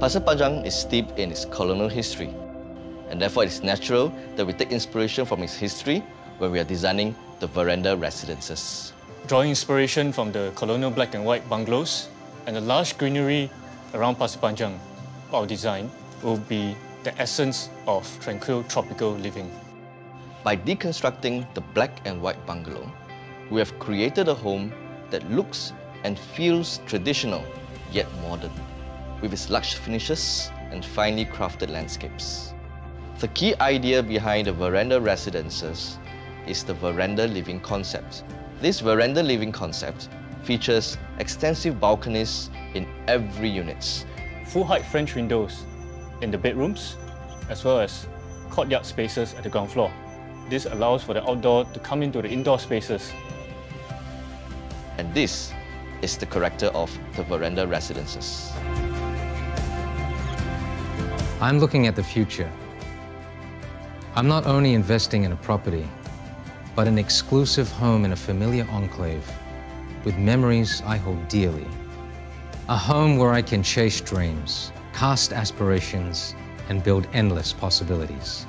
Pasir Panjang is steeped in its colonial history, and therefore it is natural that we take inspiration from its history when we are designing the Verandah Residences. Drawing inspiration from the colonial black and white bungalows and the lush greenery around Pasir Panjang, our design will be the essence of tranquil tropical living. By deconstructing the black and white bungalow, we have created a home that looks and feels traditional yet modern, with its lush finishes and finely crafted landscapes. The key idea behind the Verandah Residences is the veranda living concept. This veranda living concept features extensive balconies in every unit. Full height French windows in the bedrooms, as well as courtyard spaces at the ground floor. This allows for the outdoor to come into the indoor spaces. And this is the character of the Verandah Residences. I'm looking at the future. I'm not only investing in a property, but an exclusive home in a familiar enclave with memories I hold dearly. A home where I can chase dreams, cast aspirations, and build endless possibilities.